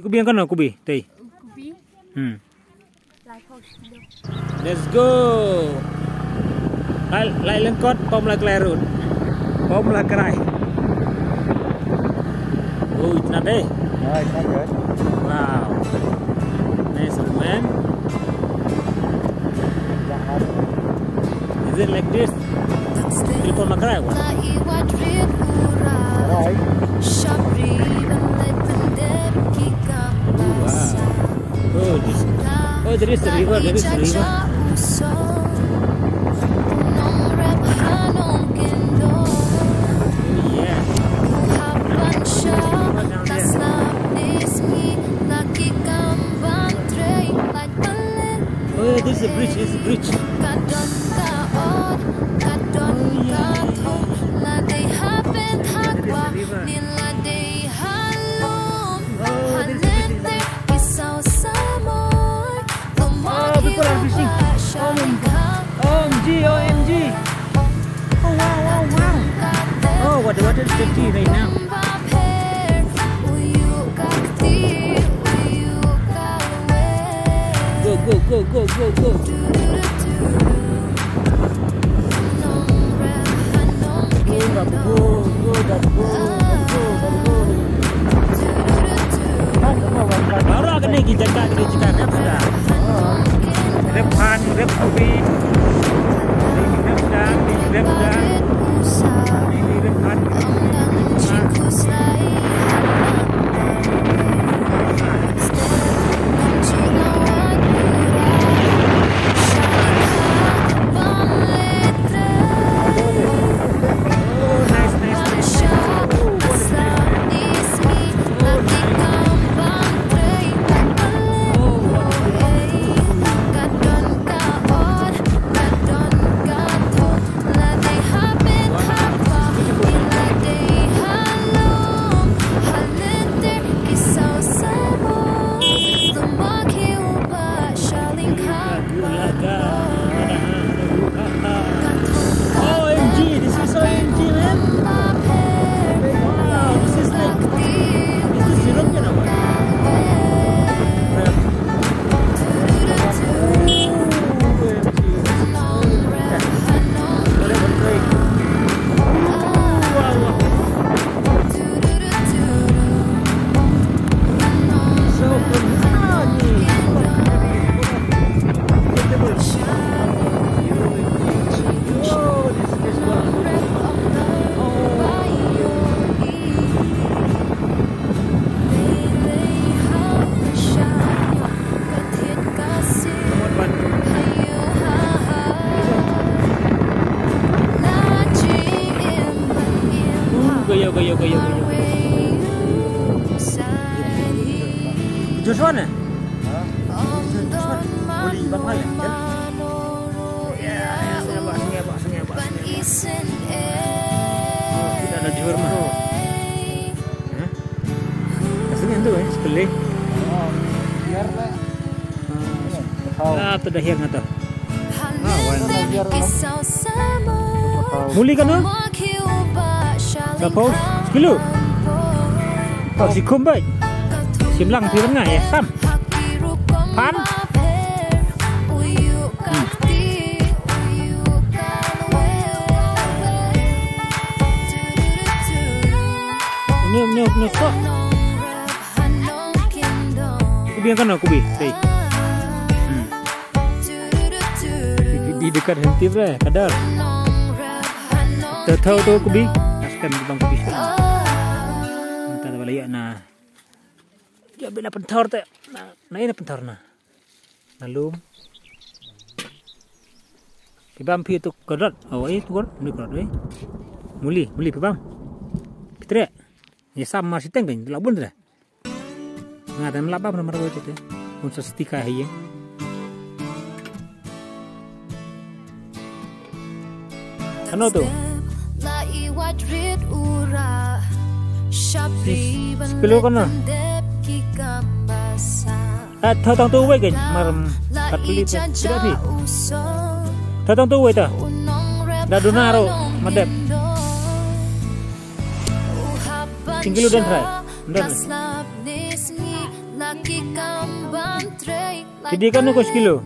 Kubi yang kana kubi, tei. Kubi. Hmm. Let's go. Lại lại lên con bom lại lại rồi. Bom lại cái này. Ui, nè đây. Rồi, xong rồi. Wow. Nice man. Is it like this? Đi con mà cái này quá. Rồi. Shabri, Right. Oh, this. Oh, there is a river. There is a river. Oh, yeah. Oh, yeah, this is a bridge. This is a bridge. OMG, OMG. Oh, wow, wow, wow. Oh, what water is 50 right now. Go, go, go, go, go, go. Rab, go, go, Rab, go, go, go. Baru akan lagi jaga di jaga rep sudah. Rep pan, rep kopi. Left down, left down, left down, left Gaya, gaya. Joshua? Boleh kan? Ya, ya. Tidak ada di rumah. Tu eh, sekali. Oh, biar lah. Tahu. Tu dah hiang atau? Tahu. Muli kan tu? Tapos, sekilo. Oh, si kumbai. Si belang di tengah ya, sam. Pan. Ini, ini, ini, kok. Kubi yang kana, kubi. Tei. Hmm. Di, di dekat henti bre, kadar. Tahu tu kubi. Askan di bang kubi sekarang. Minta ada na. Ya bila pentar te. Na, na ini pentar na. Lalu. Pibam pi tu kodot. Oh, eh tu kodot. Ni kodot eh. Muli, muli pibam. Pitre. Ya sama si tengkeng, labun dah. Ngata melapa nomor itu tu. Unsa setika hiye. Ano tu? Sepuluh kana. Ah, thao tang tu wei ke maram katli tu. Tidak pi. Thao tang tu wei ta. Da dunaro madep. Tinggal udah try. Jadi kan nukus kilo.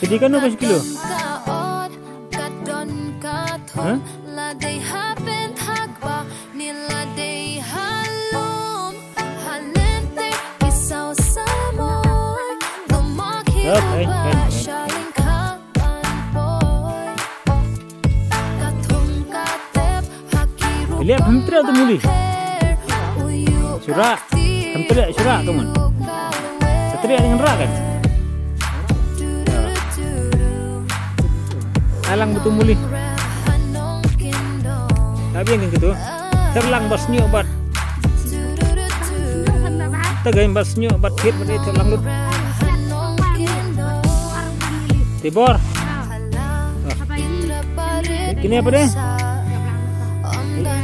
Jadi kan nukus kilo. Hah? Hampir atau muli. Surak. Hampir lihat surak teman. Satria dengan rak kan. Alang betul muli. Tapi yang gitu. Terlang bas nyu bat. Tagay bas nyu bat hit bat itu lang lut. Tibor. Kini apa deh?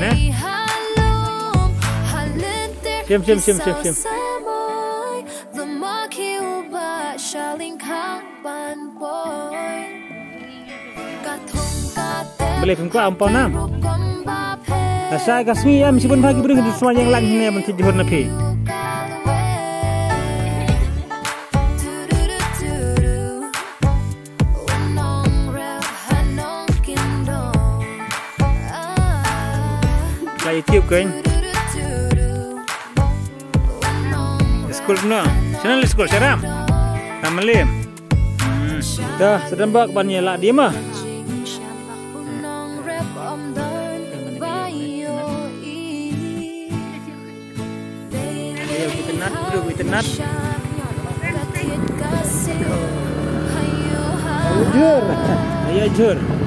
Nè. Xem, xem, xem, xem, xem. Boleh kuat ampun nam. Asa kasmi ya meskipun pagi beri untuk semua yang lain ini yang menjadi huruf nabi. Kan? School no. Le school seram. Tamalim. Hmm. Dah, sedang bak banyak lah dia mah. Ayo kita nat dulu, kita nat. Jujur. Ayo jur.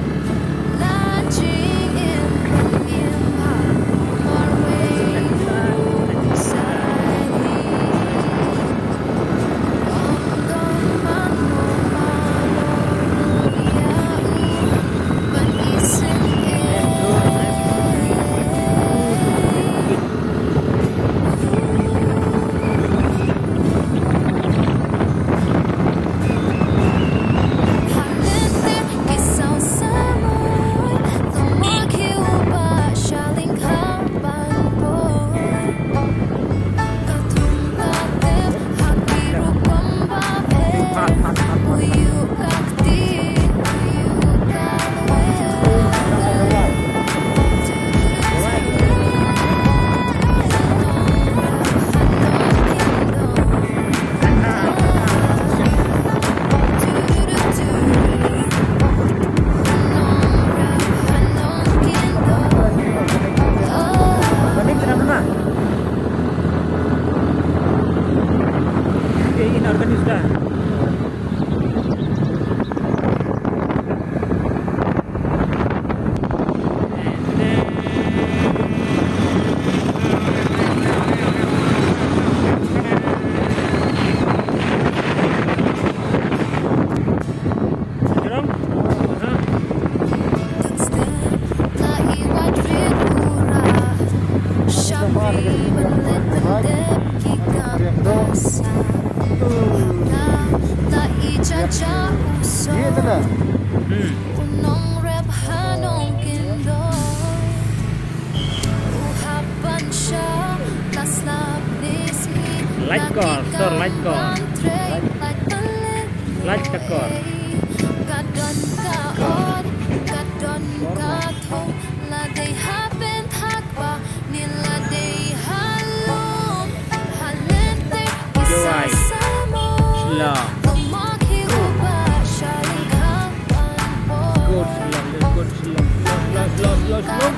Light core, store light core. Light the core. right. Love. Good love, good love.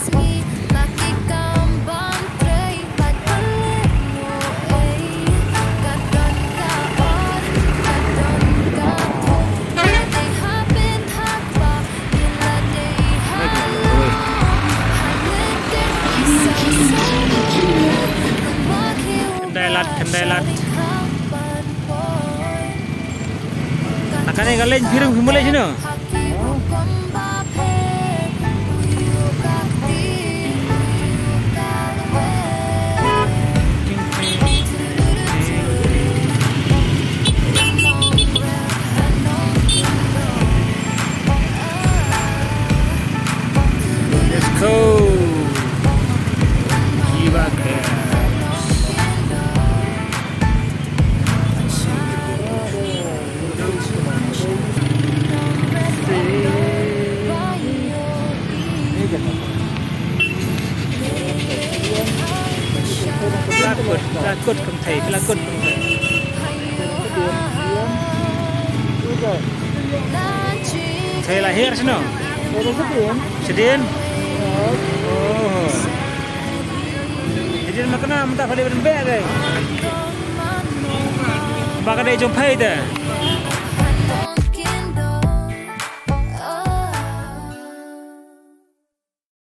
अनि गाई फिर हुन्छ Juga. Saya lahir sedih. Sedin. Oh. Sedin makan apa? Tak pada berembek ke? Bakal dia jumpa itu.